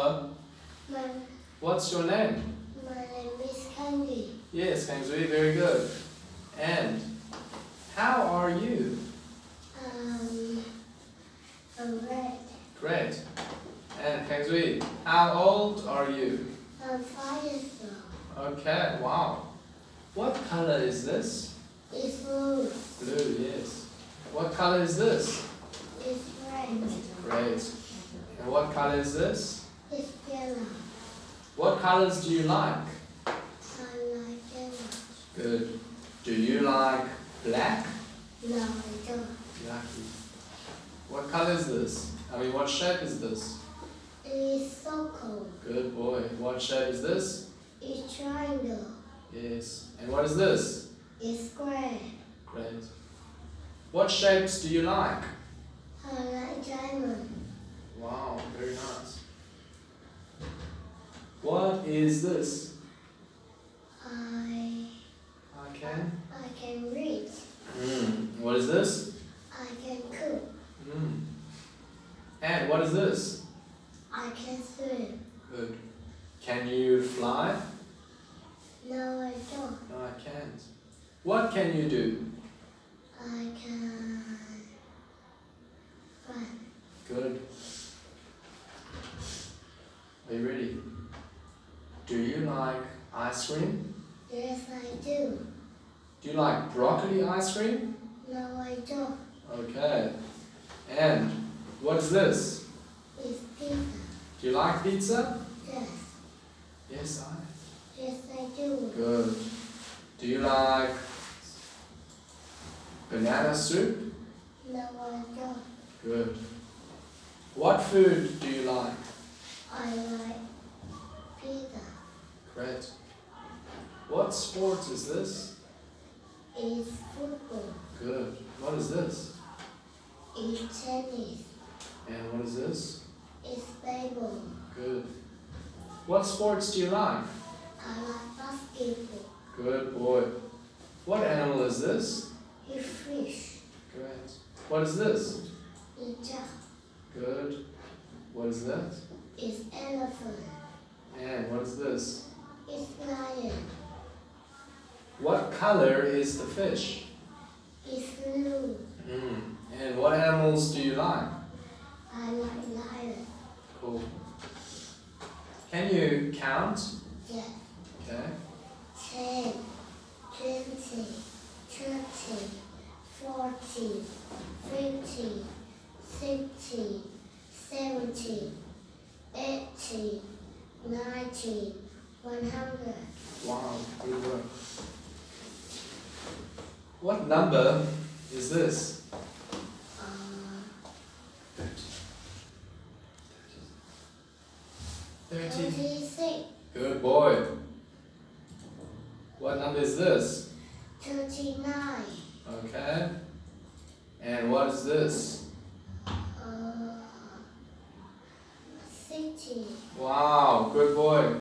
My, What's your name? my name is Candy. Yes, Khanh Duy, very good. And how are you? Um, I'm red. Great. And Khanh Duy, how old are you? I'm five years old. Okay, wow. What color is this? It's blue. Blue, yes. What color is this? It's red. Great. And what color is this? Yellow. What colors do you like? I like yellow. Good. Do you like black? No, I don't. Lucky. What color is this? I mean, what shape is this? It's circle. Good boy. What shape is this? It's triangle. Yes. And what is this? It's square. Great. What shapes do you like? I like diamond. Wow, very nice. What is this? I I can. I can read. Mm. What is this? I can cook. Mm. And what is this? I can swim. Good. Can you fly? No, I don't. No, I can't. What can you do? I can run. Good. Are you ready? Do you like ice cream? Yes, I do. Do you like broccoli ice cream? No, I don't. Okay. And what is this? It's pizza. Do you like pizza? Yes. Yes, I. Yes, I do. Good. Do you like banana soup? No, I don't. Good. What food do you like? I like pizza. Great. What sport is this? It's football. Good. What is this? It's tennis. And what is this? It's baseball. Good. What sports do you like? I like basketball. Good boy. What animal is this? It's fish. Great. What is this? It's duck. Good. What is that? It's elephant. And what is this? It's lion. What color is the fish? It's blue. Mm. And what animals do you like? I like lion. Cool. Can you count? Yes. Okay. Ten, twenty, thirty, forty, fifty, sixty, seventy, eighty, ninety, one hundred. Wow, good work. What number is this? Uh, Thirty. Thirty-six, Good boy. What number is this? thirty-nine, Okay. And what is this? uh, sixty, Wow,